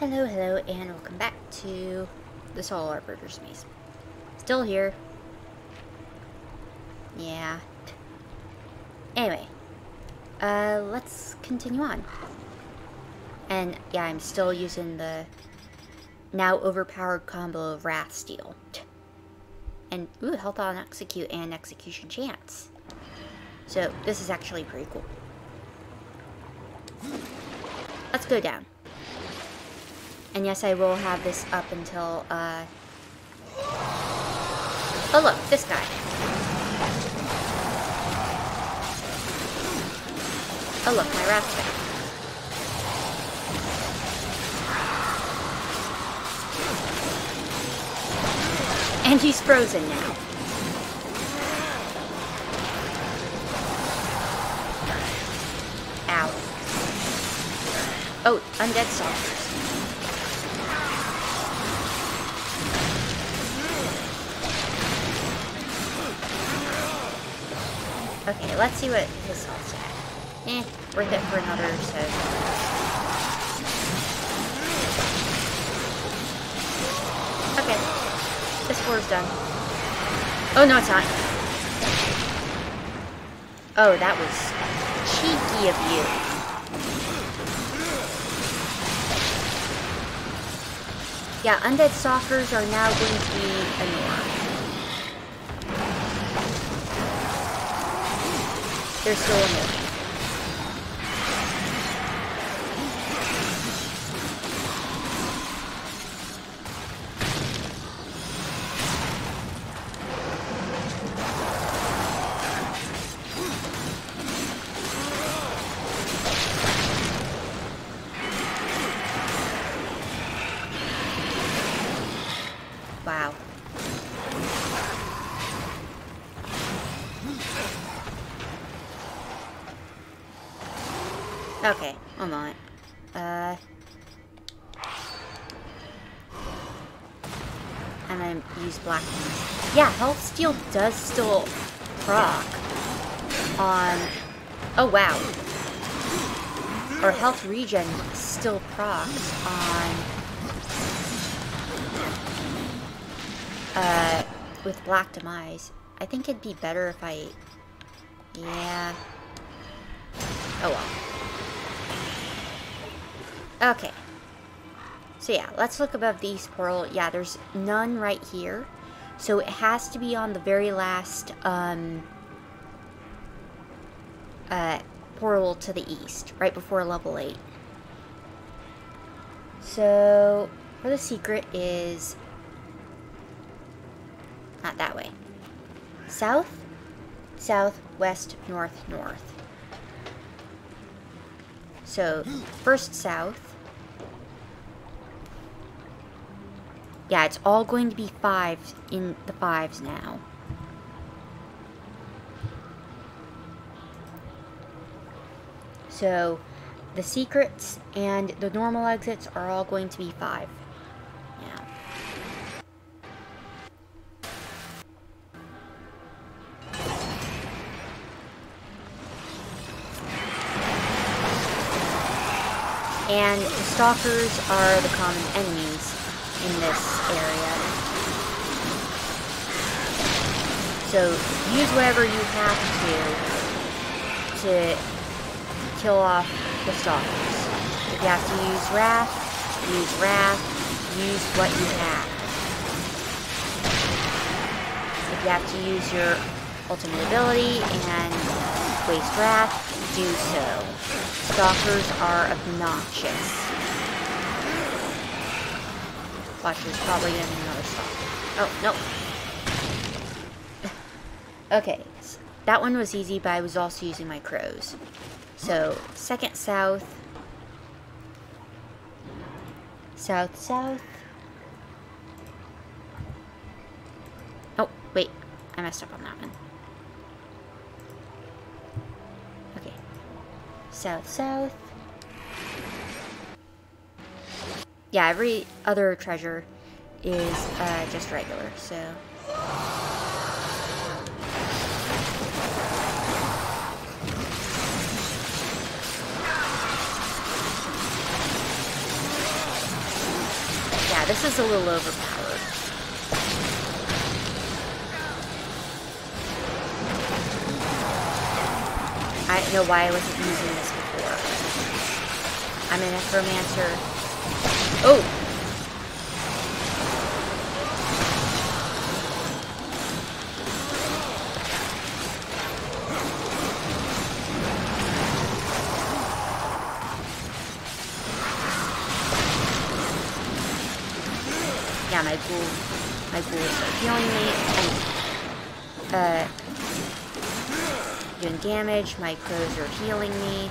Hello, hello, and welcome back to the Soul Arbiter's Maze. Still here. Yeah. Anyway, uh, let's continue on. And yeah, I'm still using the now overpowered combo of Wrath Steal. And, ooh, health on execute and execution chance. So, this is actually pretty cool. Let's go down. And yes, I will have this up until, uh... Oh look, this guy. Oh look, my back. And he's frozen now. Ow. Oh, undead stalkers. Let's see what his health's at. Eh, worth it for another, so... Okay. This floor's done. Oh, no, it's not. Oh, that was cheeky of you. Yeah, undead stalkers are now going to be a norm. They're still annoying. Wow. Steal does still proc on... Oh, wow. Or Health Regen still procs on... Uh, with Black Demise. I think it'd be better if I... Yeah. Oh well. Okay. So yeah, let's look above the East Portal. Yeah, there's none right here. So it has to be on the very last, um... Uh, portal to the east, right before level 8. So, where the secret is not that way. South, south, west, north, north. So, first south. Yeah, it's all going to be fives in the fives now. So, the secrets and the normal exits are all going to be five. And the stalkers are the common enemies in this area. So use whatever you have to to kill off the stalkers. If you have to use Wrath, use Wrath, use what you have. If you have to use your ultimate ability and waste Wrath, do so. Stalkers are obnoxious. Probably gonna be another stalker. Oh, no. okay, so that one was easy, but I was also using my crows. So, second south. South, south. Oh, wait. I messed up on that one. Okay. South, south. Yeah, every other treasure is uh, just regular, so... Yeah, this is a little overpowered. I don't know why I wasn't using this before. I'm a necromancer. Oh! yeah, my ghouls, my ghouls are healing me and uh, doing damage. My crows are healing me.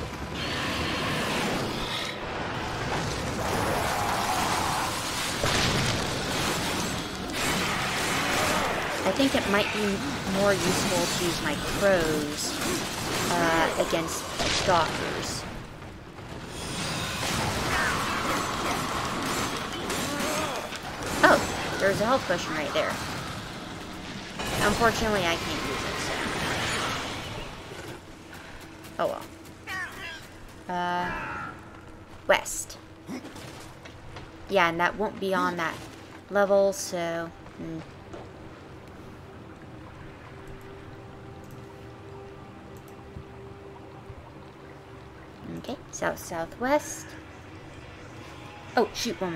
I think it might be more useful to use my crows uh, against stalkers. Oh, there's a health potion right there. Unfortunately, I can't use it, so. Oh well. Uh, west. Yeah, and that won't be on that level, so... Hmm. Okay, south-southwest. Oh, shoot, one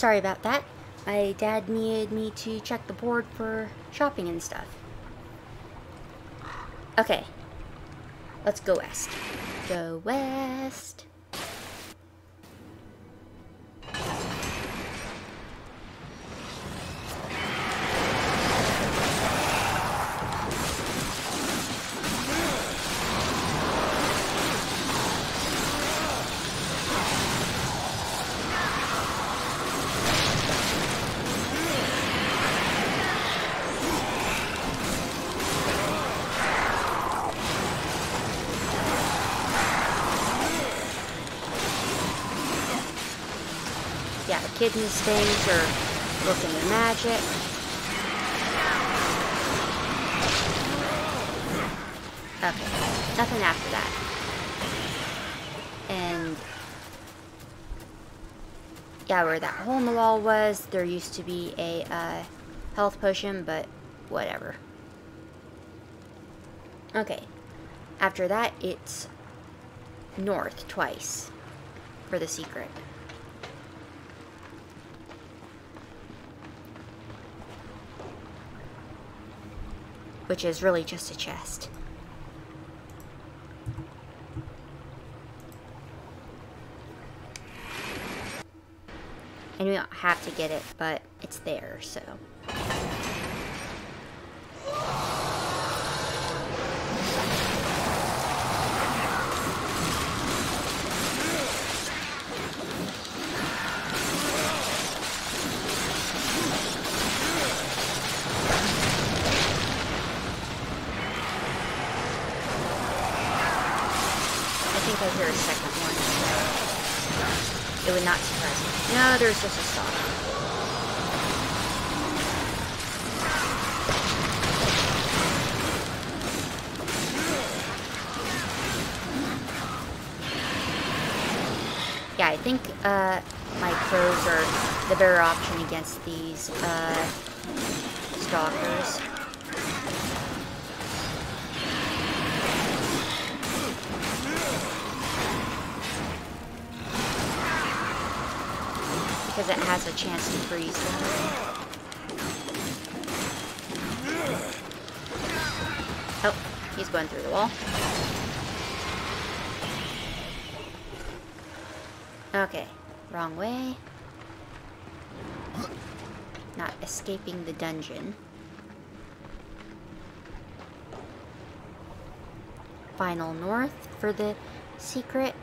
Sorry about that. My dad needed me to check the board for shopping and stuff. Okay. Let's go west. Go west. Kidney things or looking at magic. Okay, nothing after that. And yeah, where that hole in the wall was, there used to be a uh, health potion, but whatever. Okay, after that, it's north twice for the secret. Which is really just a chest. And we don't have to get it, but it's there, so. No, there's just a stop. yeah, I think uh, my crows are the better option against these uh, stalkers. Because it has a chance to freeze them. Oh, he's going through the wall. Okay, wrong way. Not escaping the dungeon. Final north for the secret.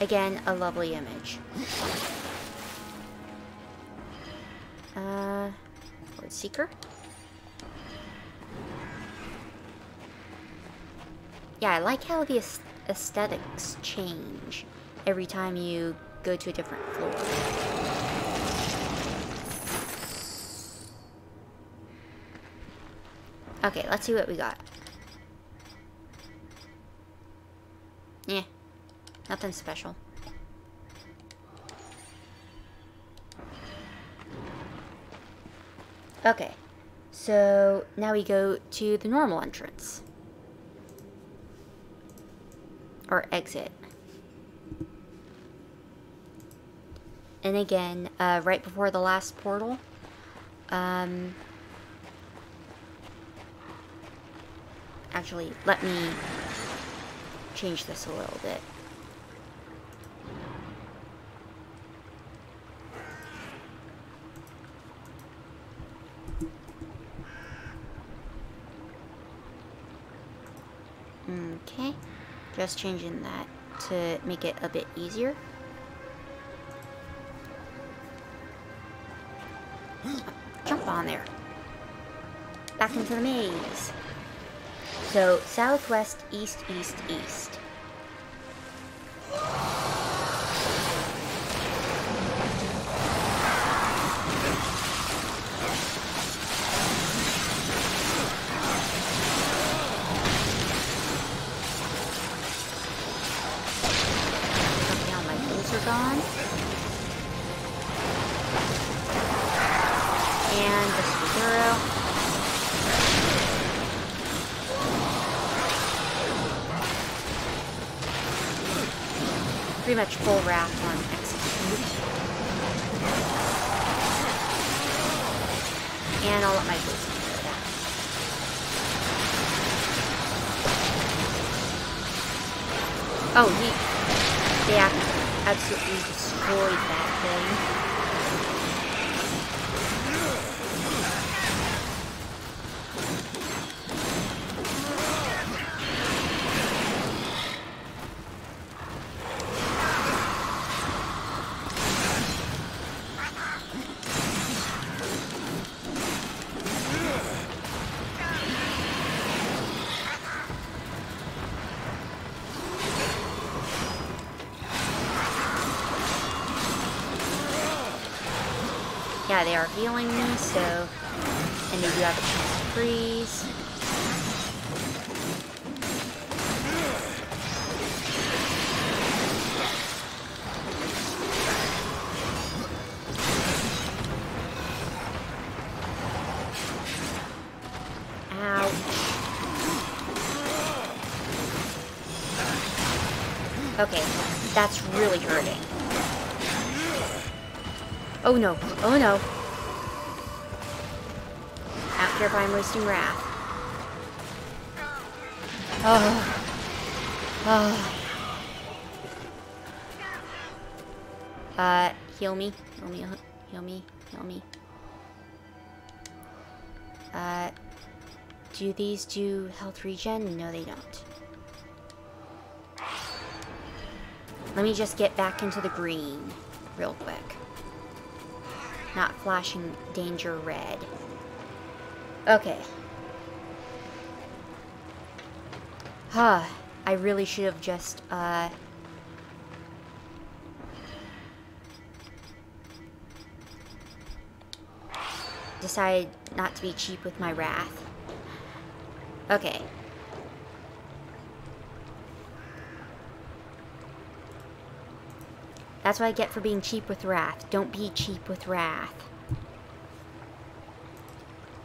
Again, a lovely image. Uh, Lord Seeker. Yeah, I like how the aesthetics change every time you go to a different floor. Okay, let's see what we got. Yeah, nothing special. Okay, so now we go to the normal entrance. Or exit. And again, uh, right before the last portal, um, actually, let me change this a little bit. Okay, just changing that to make it a bit easier. Jump on there. Back into the maze. So, southwest, east, east, east. Much full wrath on execute. And I'll let my boots do that. Oh, he... They absolutely destroyed that thing. Yeah, they are healing me, so... And they do have a chance to freeze. Okay, that's really hurting. Oh no. Oh no. Out here by I'm wasting wrath. Oh. Oh. Uh, heal me. Heal me. Heal me. Heal me. Uh, do these do health regen? No, they don't. Let me just get back into the green real quick not flashing danger red. Okay. Huh. I really should have just, uh... Decided not to be cheap with my wrath. Okay. That's what I get for being cheap with wrath. Don't be cheap with wrath.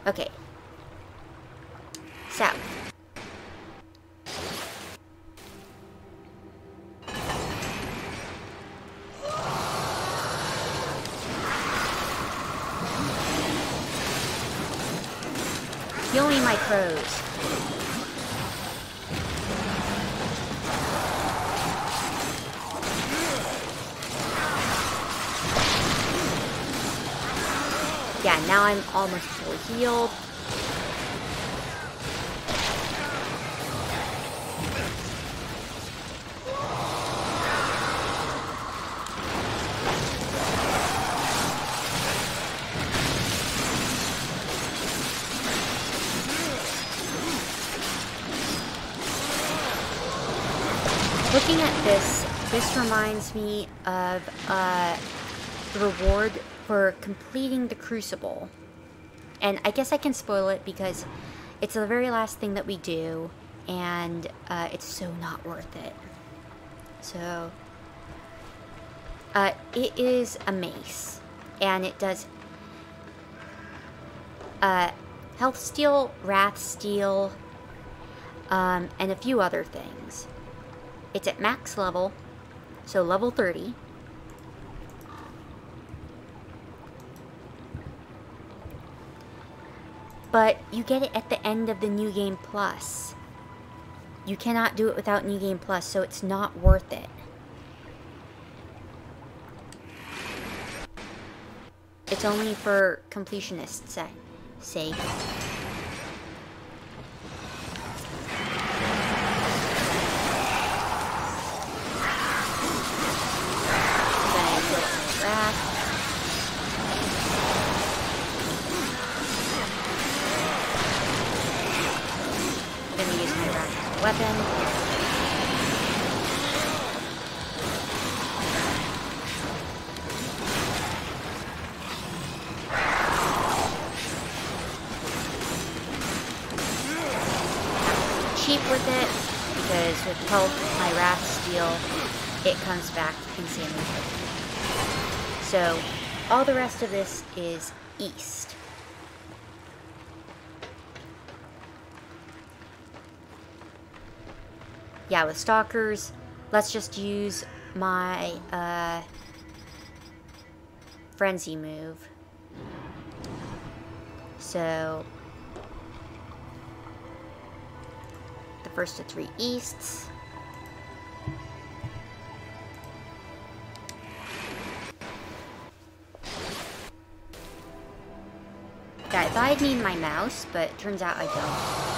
Okay. Yeah, now I'm almost fully healed. Looking at this, this reminds me of uh, the reward for completing the Crucible. And I guess I can spoil it because it's the very last thing that we do, and uh, it's so not worth it. So, uh, it is a mace, and it does uh, health steal, wrath steal, um, and a few other things. It's at max level, so level 30. But you get it at the end of the New Game Plus. You cannot do it without New Game Plus, so it's not worth it. It's only for completionists' sake. Weapon. Cheap with it, because with health, my Wrath Steal, it comes back insanely. So, all the rest of this is east. Yeah, with stalkers, let's just use my uh, frenzy move. So, the first of three easts. Yeah, I thought I'd need my mouse, but turns out I don't.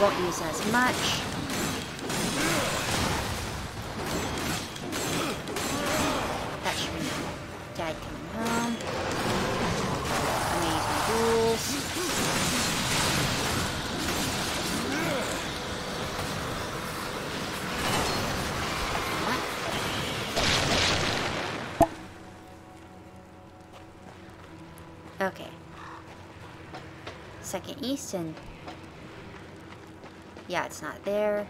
Won't use as much. It's not there.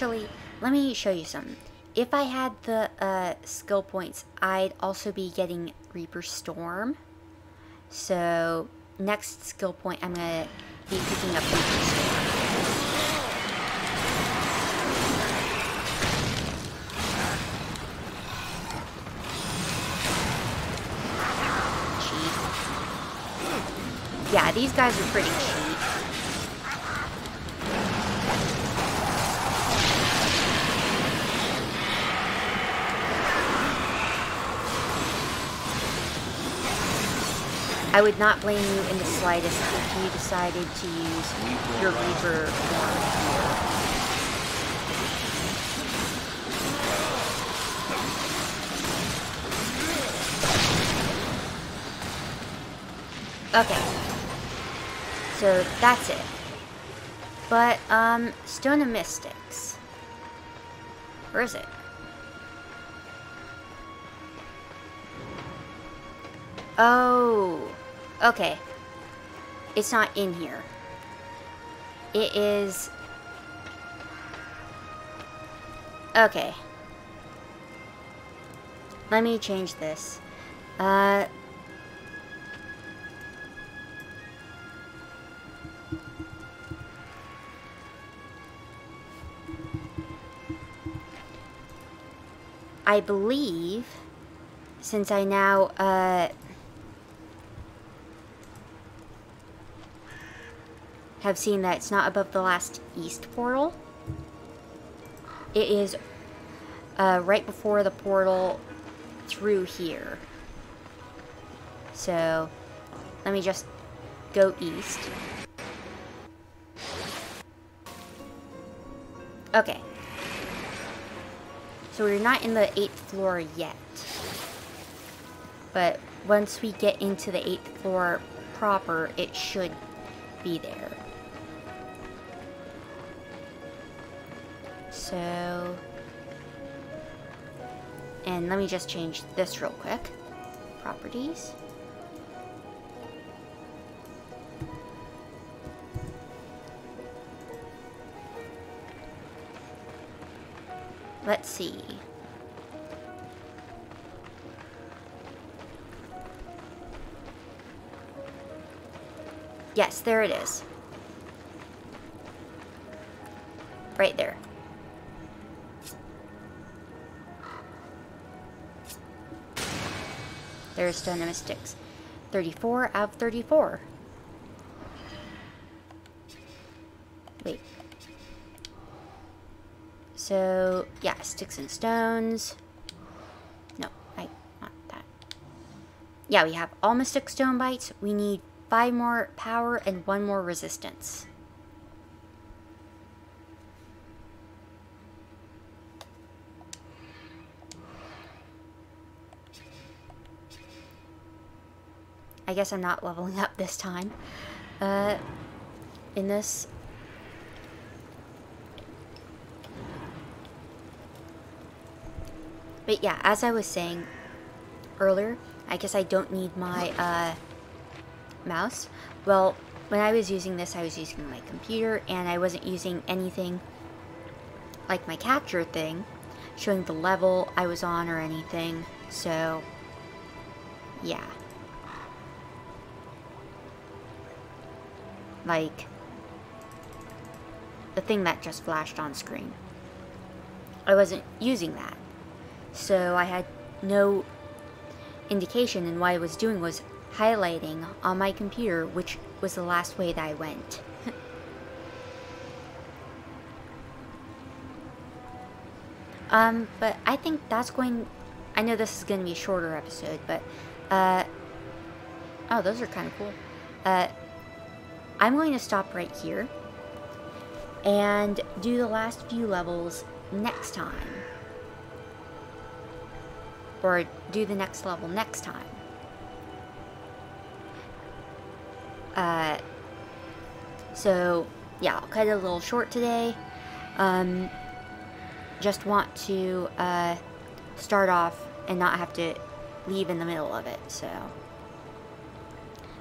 Actually, let me show you something. If I had the uh, skill points, I'd also be getting Reaper Storm. So, next skill point, I'm going to be picking up Reaper Storm. Yeah, these guys are pretty cheap. I would not blame you in the slightest if you decided to use your Reaper form here. Okay. So that's it. But, um, Stone of Mystics. Where is it? Oh. Okay. It's not in here. It is... Okay. Let me change this. Uh... I believe, since I now, uh... have seen that it's not above the last east portal. It is uh, right before the portal through here. So, let me just go east. Okay. So we're not in the 8th floor yet. But once we get into the 8th floor proper, it should be there. So, and let me just change this real quick. Properties. Let's see. Yes, there it is. Right there. There's of 34 out of 34. Wait. So, yeah, sticks and stones. No, I want that. Yeah, we have all Mystic Stone Bites. We need five more power and one more resistance. I guess I'm not leveling up this time. Uh, in this. But yeah, as I was saying earlier, I guess I don't need my uh, mouse. Well, when I was using this, I was using my computer, and I wasn't using anything like my capture thing, showing the level I was on or anything. So, yeah. Like the thing that just flashed on screen. I wasn't using that. So I had no indication and what I was doing was highlighting on my computer which was the last way that I went. um, but I think that's going, I know this is going to be a shorter episode, but, uh, oh, those are kind of cool. Uh, I'm going to stop right here and do the last few levels next time. Or do the next level next time. Uh, so, yeah, I'll cut it a little short today. Um, just want to uh, start off and not have to leave in the middle of it, so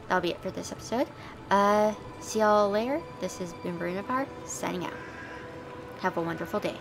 that'll be it for this episode. Uh, see y'all later. This has been Varuna signing out. Have a wonderful day.